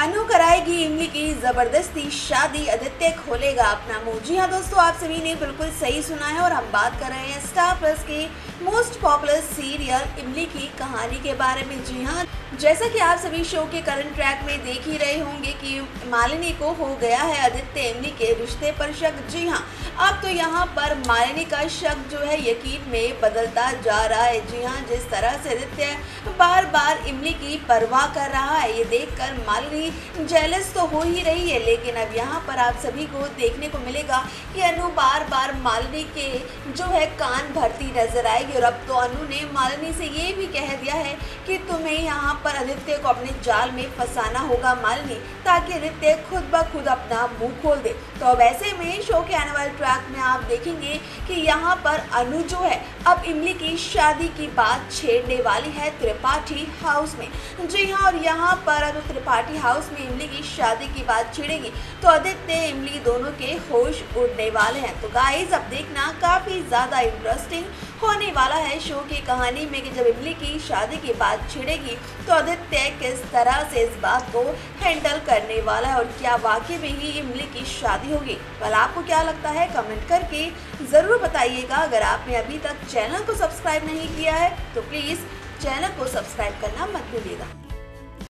अनु कराएगी इमली की ज़बरदस्ती, शादी आदित्य खोलेगा अपना मुँह। जी हाँ दोस्तों, आप सभी ने बिल्कुल सही सुना है और हम बात कर रहे हैं स्टार प्लस के मोस्ट पॉपुलर सीरियल इमली की कहानी के बारे में। जी हाँ जैसा कि आप सभी शो के करंट ट्रैक में देख ही रहे होंगे कि मालिनी को हो गया है आदित्य इमली के रिश्ते पर शक। जी हाँ अब तो यहाँ पर मालिनी का शक जो है यकीन में बदलता जा रहा है। जी हाँ जिस तरह से आदित्य बार बार इमली की परवाह कर रहा है, ये देखकर मालिनी जेलस तो हो ही रही है, लेकिन अब यहाँ पर आप सभी को देखने को मिलेगा कि अनु बार बार मालिनी के जो है कान भरती नज़र आएगी और अब तो अनु ने मालिनी से ये भी कह दिया है कि तुम्हें यहाँ पर आदित्य को अपने जाल में फंसाना होगा मालिनी, ताकि आदित्य खुद ब खुद अपना मुँह खोल दे। तो ऐसे में शो के आने वाले ट्रैक में आप देखेंगे कि यहाँ पर अनु जो है, अब इमली की शादी की बात छेड़ने वाली है त्रिपाठी हाउस में। जी हाँ और यहाँ पर अगर त्रिपाठी हाउस में इमली की शादी की बात छिड़ेगी तो आदित्य, इमली दोनों के होश उड़ने वाले हैं। तो गाइज़ अब देखना काफ़ी ज़्यादा इंटरेस्टिंग होने वाला है शो की कहानी में कि जब इमली की शादी की बात छिड़ेगी तो आदित्य किस तरह से इस बात को हैंडल करने वाला है और क्या वाकई में ही इमली की शादी होगी? वाल आपको क्या लगता है? कमेंट करके ज़रूर बताइएगा। अगर आपने अभी तक चैनल को सब्सक्राइब नहीं किया है तो प्लीज़ चैनल को सब्सक्राइब करना मत भूलिएगा।